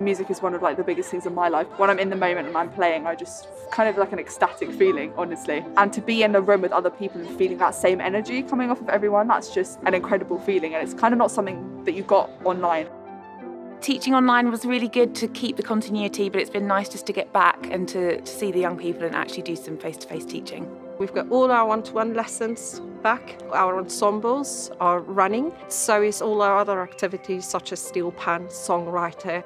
Music is one of like the biggest things in my life. When I'm in the moment and I'm playing, I just kind of like an ecstatic feeling, honestly. And to be in a room with other people and feeling that same energy coming off of everyone, that's just an incredible feeling. And it's kind of not something that you got online. Teaching online was really good to keep the continuity, but it's been nice just to get back and to, to see the young people and actually do some face-to-face teaching. We've got all our one-to-one lessons back. Our ensembles are running. So is all our other activities such as steel pan, songwriter.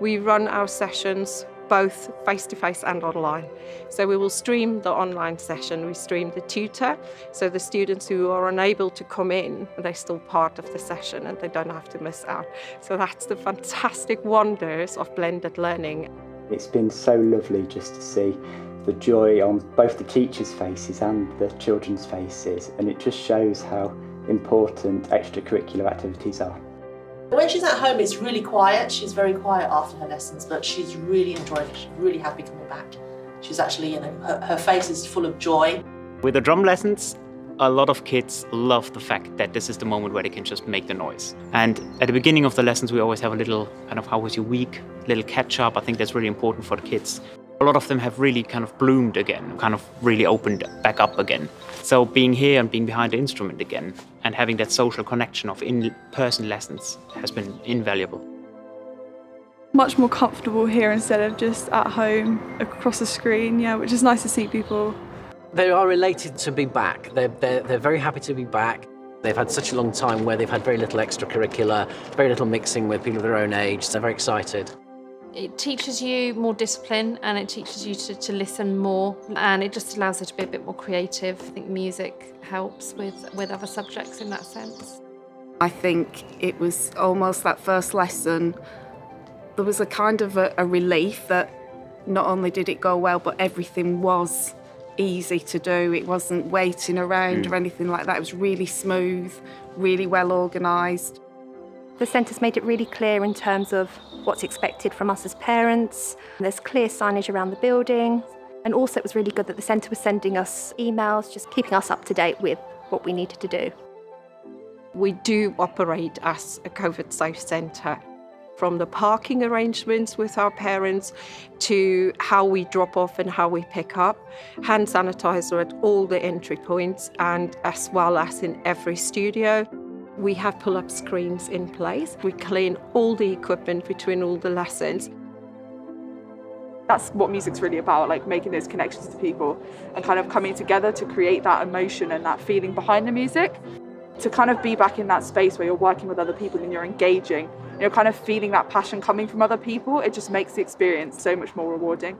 We run our sessions both face-to-face and online. So we will stream the online session, we stream the tutor, so the students who are unable to come in, they're still part of the session and they don't have to miss out. So that's the fantastic wonders of blended learning. It's been so lovely just to see the joy on both the teachers' faces and the children's faces and it just shows how important extracurricular activities are. When she's at home, it's really quiet. She's very quiet after her lessons, but she's really enjoying it. She's really happy coming back. She's actually, you know, her, her face is full of joy. With the drum lessons, a lot of kids love the fact that this is the moment where they can just make the noise. And at the beginning of the lessons, we always have a little kind of how was your week, little catch up. I think that's really important for the kids. A lot of them have really kind of bloomed again, kind of really opened back up again. So being here and being behind the instrument again and having that social connection of in-person lessons has been invaluable. Much more comfortable here instead of just at home across the screen, yeah, which is nice to see people. They are related to be back. They're, they're, they're very happy to be back. They've had such a long time where they've had very little extracurricular, very little mixing with people of their own age, so they're very excited. It teaches you more discipline and it teaches you to, to listen more and it just allows you to be a bit more creative. I think music helps with, with other subjects in that sense. I think it was almost that first lesson, there was a kind of a, a relief that not only did it go well, but everything was easy to do. It wasn't waiting around mm. or anything like that. It was really smooth, really well organised. The centre's made it really clear in terms of what's expected from us as parents. There's clear signage around the building. And also it was really good that the centre was sending us emails, just keeping us up to date with what we needed to do. We do operate as a COVID safe centre. From the parking arrangements with our parents to how we drop off and how we pick up, hand sanitizer at all the entry points and as well as in every studio. We have pull-up screens in place. We clean all the equipment between all the lessons. That's what music's really about, like making those connections to people and kind of coming together to create that emotion and that feeling behind the music. To kind of be back in that space where you're working with other people and you're engaging, you're kind of feeling that passion coming from other people, it just makes the experience so much more rewarding.